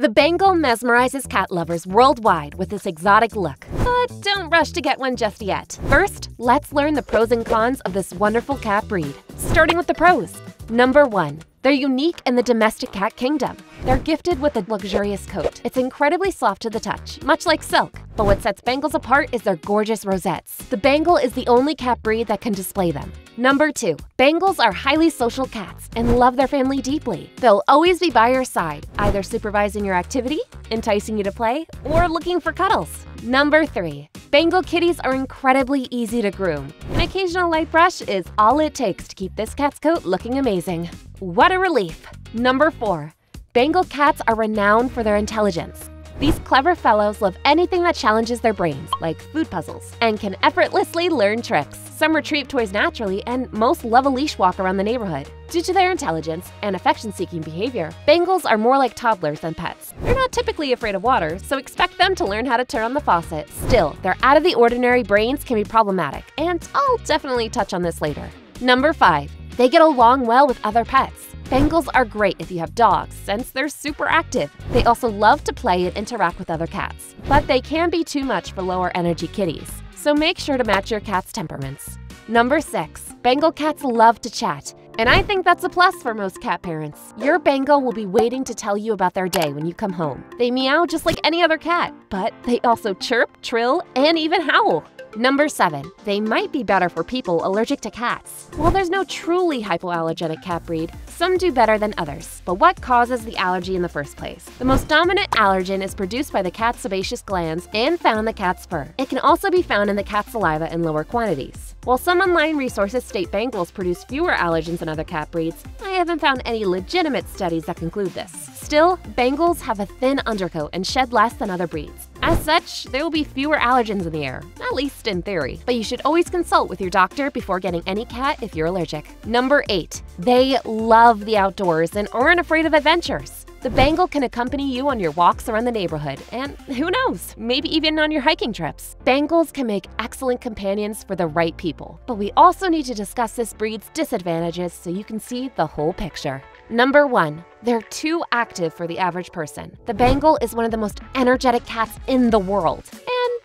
The Bengal mesmerizes cat lovers worldwide with its exotic look. But don't rush to get one just yet. First, let's learn the pros and cons of this wonderful cat breed. Starting with the pros. Number 1. They're unique in the domestic cat kingdom. They're gifted with a luxurious coat. It's incredibly soft to the touch, much like silk. But what sets Bengals apart is their gorgeous rosettes. The Bengal is the only cat breed that can display them. Number 2. Bengals are highly social cats and love their family deeply. They'll always be by your side, either supervising your activity, enticing you to play, or looking for cuddles. Number 3. Bengal kitties are incredibly easy to groom. An occasional light brush is all it takes to keep this cat's coat looking amazing. What a relief! Number 4. Bengal cats are renowned for their intelligence. These clever fellows love anything that challenges their brains, like food puzzles, and can effortlessly learn tricks. Some retrieve toys naturally, and most love a leash walk around the neighborhood. Due to their intelligence and affection-seeking behavior, Bengals are more like toddlers than pets. They're not typically afraid of water, so expect them to learn how to turn on the faucet. Still, their out-of-the-ordinary brains can be problematic, and I'll definitely touch on this later. Number 5. They get along well with other pets. Bengals are great if you have dogs, since they're super active. They also love to play and interact with other cats. But they can be too much for lower energy kitties, so make sure to match your cat's temperaments. Number 6. Bengal cats love to chat, and I think that's a plus for most cat parents. Your Bengal will be waiting to tell you about their day when you come home. They meow just like any other cat, but they also chirp, trill, and even howl. Number 7. They might be better for people allergic to cats. While there's no truly hypoallergenic cat breed, some do better than others. But what causes the allergy in the first place? The most dominant allergen is produced by the cat's sebaceous glands and found in the cat's fur. It can also be found in the cat's saliva in lower quantities. While some online resources state Bengals produce fewer allergens than other cat breeds, I haven't found any legitimate studies that conclude this. Still, Bengals have a thin undercoat and shed less than other breeds. As such, there will be fewer allergens in the air, at least in theory. But you should always consult with your doctor before getting any cat if you're allergic. Number 8. They love the outdoors and aren't afraid of adventures. The Bengal can accompany you on your walks around the neighborhood, and who knows, maybe even on your hiking trips. Bengals can make excellent companions for the right people, but we also need to discuss this breed's disadvantages so you can see the whole picture. Number 1. They're too active for the average person. The Bengal is one of the most energetic cats in the world,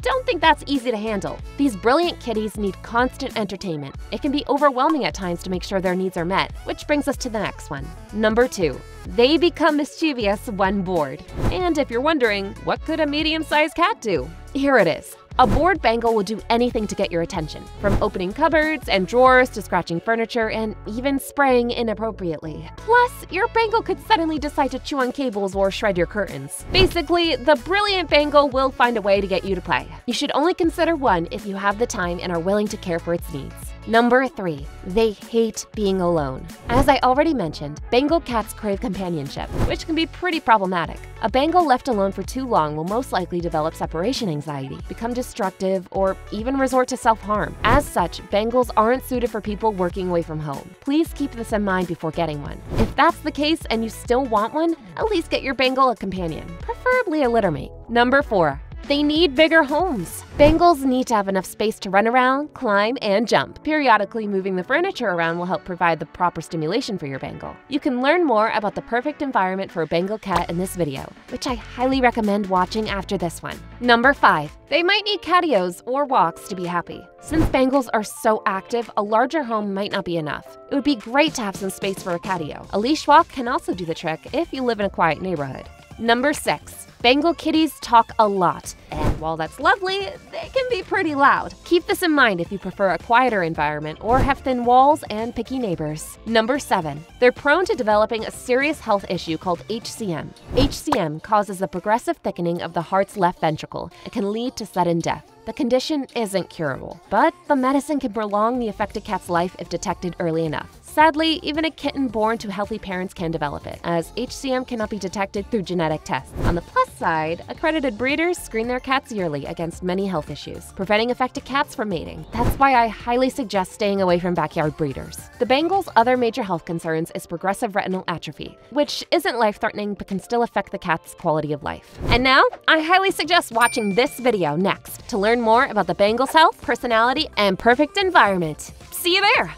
don't think that's easy to handle. These brilliant kitties need constant entertainment. It can be overwhelming at times to make sure their needs are met, which brings us to the next one. Number 2. They become mischievous when bored. And if you're wondering, what could a medium-sized cat do? Here it is. A bored Bengal will do anything to get your attention, from opening cupboards and drawers to scratching furniture and even spraying inappropriately. Plus, your Bengal could suddenly decide to chew on cables or shred your curtains. Basically, the brilliant Bengal will find a way to get you to play. You should only consider one if you have the time and are willing to care for its needs. Number 3. They hate being alone. As I already mentioned, Bengal cats crave companionship, which can be pretty problematic. A Bengal left alone for too long will most likely develop separation anxiety, become destructive, or even resort to self-harm. As such, Bengals aren't suited for people working away from home. Please keep this in mind before getting one. If that's the case and you still want one, at least get your Bengal a companion, preferably a littermate. Number 4. They need bigger homes. Bengals need to have enough space to run around, climb, and jump. Periodically moving the furniture around will help provide the proper stimulation for your Bengal. You can learn more about the perfect environment for a Bengal cat in this video, which I highly recommend watching after this one. Number 5. They might need catios or walks to be happy. Since Bengals are so active, a larger home might not be enough. It would be great to have some space for a catio. A leash walk can also do the trick if you live in a quiet neighborhood. Number 6. Bengal kitties talk a lot, and while that's lovely, they can be pretty loud. Keep this in mind if you prefer a quieter environment or have thin walls and picky neighbors. Number 7. They're prone to developing a serious health issue called HCM. HCM causes the progressive thickening of the heart's left ventricle It can lead to sudden death. The condition isn't curable, but the medicine can prolong the affected cat's life if detected early enough. Sadly, even a kitten born to healthy parents can develop it, as HCM cannot be detected through genetic tests. On the plus side, accredited breeders screen their cats yearly against many health issues, preventing affected cats from mating. That's why I highly suggest staying away from backyard breeders. The Bengal's other major health concerns is progressive retinal atrophy, which isn't life-threatening but can still affect the cat's quality of life. And now, I highly suggest watching this video next to learn more about the Bengal's health, personality, and perfect environment. See you there!